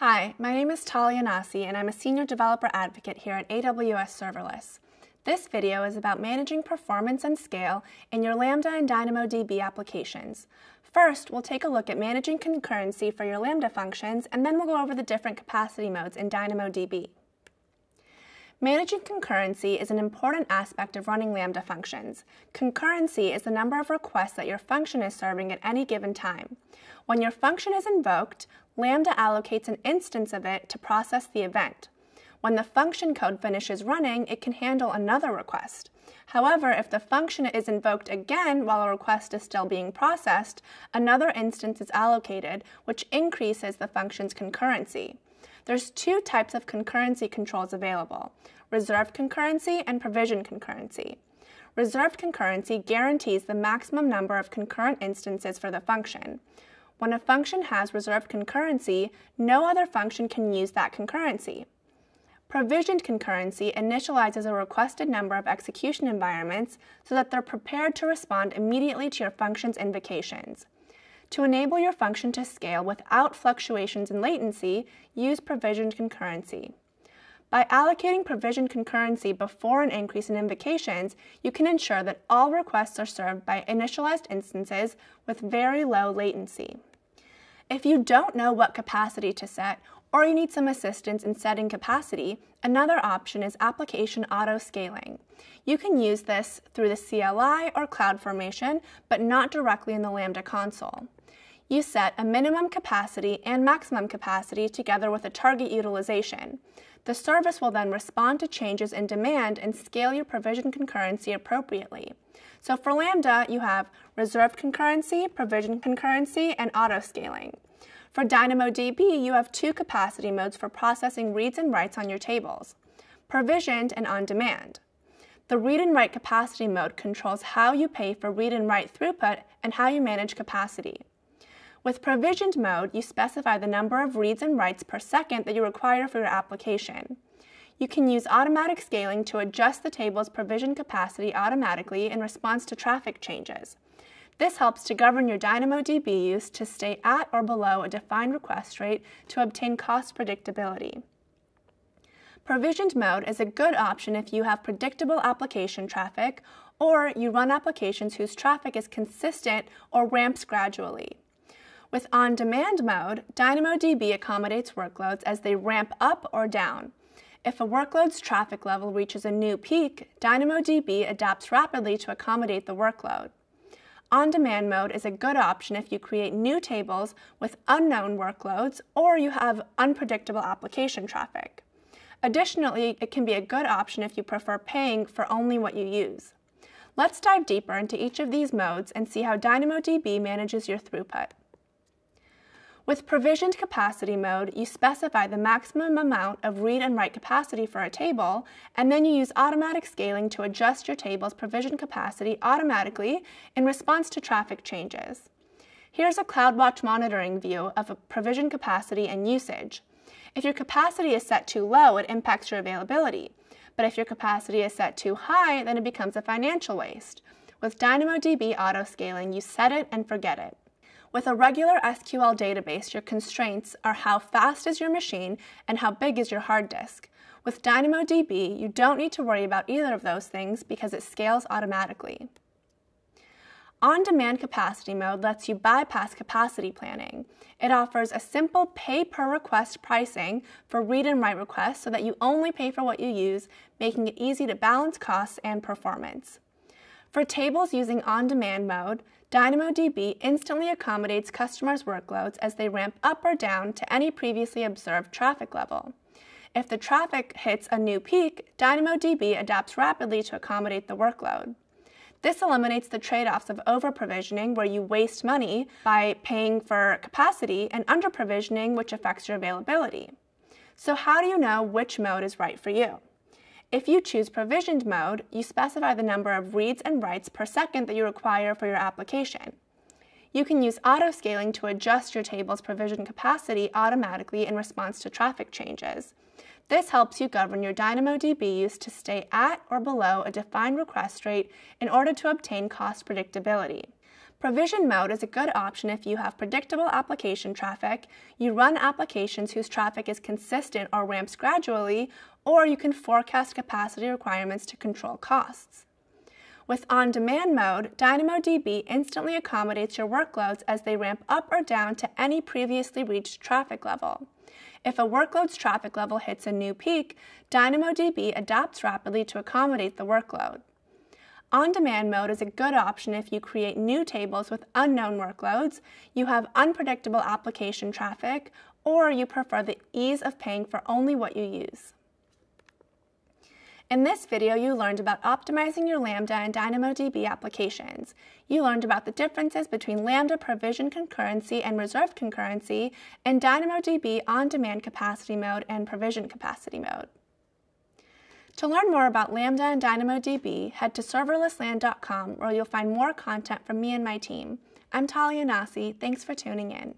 Hi, my name is Talia Nasi and I'm a Senior Developer Advocate here at AWS Serverless. This video is about managing performance and scale in your Lambda and DynamoDB applications. First, we'll take a look at managing concurrency for your Lambda functions, and then we'll go over the different capacity modes in DynamoDB. Managing concurrency is an important aspect of running Lambda functions. Concurrency is the number of requests that your function is serving at any given time. When your function is invoked, Lambda allocates an instance of it to process the event. When the function code finishes running, it can handle another request. However, if the function is invoked again while a request is still being processed, another instance is allocated, which increases the function's concurrency. There's two types of concurrency controls available, reserved concurrency and provisioned concurrency. Reserved concurrency guarantees the maximum number of concurrent instances for the function. When a function has reserved concurrency, no other function can use that concurrency. Provisioned concurrency initializes a requested number of execution environments so that they're prepared to respond immediately to your function's invocations. To enable your function to scale without fluctuations in latency, use provisioned concurrency. By allocating provisioned concurrency before an increase in invocations, you can ensure that all requests are served by initialized instances with very low latency. If you don't know what capacity to set, or you need some assistance in setting capacity, another option is application auto-scaling. You can use this through the CLI or CloudFormation, but not directly in the Lambda console. You set a minimum capacity and maximum capacity together with a target utilization. The service will then respond to changes in demand and scale your provision concurrency appropriately. So for Lambda, you have reserved concurrency, provision concurrency, and auto-scaling. For DynamoDB, you have two capacity modes for processing reads and writes on your tables, provisioned and on-demand. The read and write capacity mode controls how you pay for read and write throughput and how you manage capacity. With provisioned mode, you specify the number of reads and writes per second that you require for your application. You can use automatic scaling to adjust the table's provision capacity automatically in response to traffic changes. This helps to govern your DynamoDB use to stay at or below a defined request rate to obtain cost predictability. Provisioned mode is a good option if you have predictable application traffic or you run applications whose traffic is consistent or ramps gradually. With on-demand mode, DynamoDB accommodates workloads as they ramp up or down. If a workload's traffic level reaches a new peak, DynamoDB adapts rapidly to accommodate the workload. On-demand mode is a good option if you create new tables with unknown workloads or you have unpredictable application traffic. Additionally, it can be a good option if you prefer paying for only what you use. Let's dive deeper into each of these modes and see how DynamoDB manages your throughput. With provisioned capacity mode, you specify the maximum amount of read and write capacity for a table, and then you use automatic scaling to adjust your table's provision capacity automatically in response to traffic changes. Here's a CloudWatch monitoring view of a provision capacity and usage. If your capacity is set too low, it impacts your availability. But if your capacity is set too high, then it becomes a financial waste. With DynamoDB auto-scaling, you set it and forget it. With a regular SQL database, your constraints are how fast is your machine and how big is your hard disk. With DynamoDB, you don't need to worry about either of those things because it scales automatically. On-demand capacity mode lets you bypass capacity planning. It offers a simple pay-per-request pricing for read and write requests so that you only pay for what you use, making it easy to balance costs and performance. For tables using on-demand mode, DynamoDB instantly accommodates customers' workloads as they ramp up or down to any previously observed traffic level. If the traffic hits a new peak, DynamoDB adapts rapidly to accommodate the workload. This eliminates the trade-offs of over-provisioning, where you waste money by paying for capacity, and under-provisioning, which affects your availability. So how do you know which mode is right for you? If you choose provisioned mode, you specify the number of reads and writes per second that you require for your application. You can use auto-scaling to adjust your table's provision capacity automatically in response to traffic changes. This helps you govern your DynamoDB use to stay at or below a defined request rate in order to obtain cost predictability. Provision mode is a good option if you have predictable application traffic, you run applications whose traffic is consistent or ramps gradually, or you can forecast capacity requirements to control costs. With on-demand mode, DynamoDB instantly accommodates your workloads as they ramp up or down to any previously reached traffic level. If a workload's traffic level hits a new peak, DynamoDB adapts rapidly to accommodate the workload. On-demand mode is a good option if you create new tables with unknown workloads, you have unpredictable application traffic, or you prefer the ease of paying for only what you use. In this video, you learned about optimizing your Lambda and DynamoDB applications. You learned about the differences between Lambda provision concurrency and reserved concurrency, and DynamoDB on-demand capacity mode and provision capacity mode. To learn more about Lambda and DynamoDB, head to serverlessland.com where you'll find more content from me and my team. I'm Talia Nasi. Thanks for tuning in.